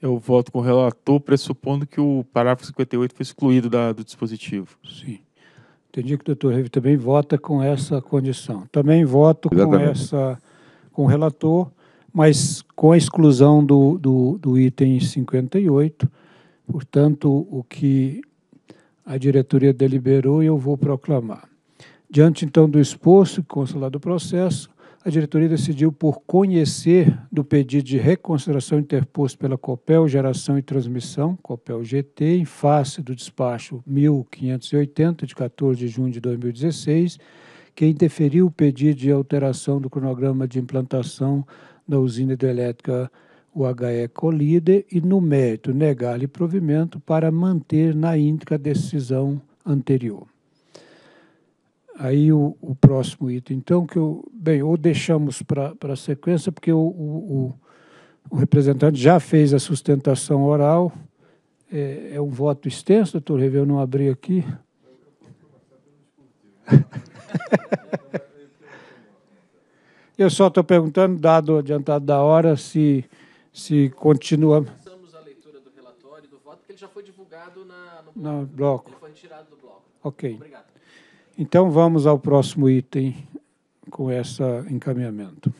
Eu voto com o relator, pressupondo que o parágrafo 58 foi excluído da, do dispositivo. Sim. Entendi que o doutor Revi também vota com essa condição. Também voto Exatamente. com essa com o relator, mas com a exclusão do, do, do item 58. Portanto, o que a diretoria deliberou, eu vou proclamar. Diante, então, do exposto, consta lá do processo, a diretoria decidiu por conhecer do pedido de reconsideração interposto pela Copel Geração e Transmissão, Copel GT, em face do despacho 1580, de 14 de junho de 2016, que indeferiu o pedido de alteração do cronograma de implantação da usina hidrelétrica UHE Colíder e, no mérito, negar-lhe provimento para manter na íntegra a decisão anterior. Aí o, o, próximo item, então, que eu, bem, ou deixamos para a sequência, porque o, o, o, representante já fez a sustentação oral, é, é um voto extenso, doutor Reveu, não abri aqui. [laughs] eu só estou perguntando, dado o adiantado da hora, se, se continua. Começamos a leitura do relatório do voto, porque ele já foi divulgado na, no bloco. No bloco. Ele foi retirado do bloco. Ok. Obrigado. Então vamos ao próximo item com esse encaminhamento.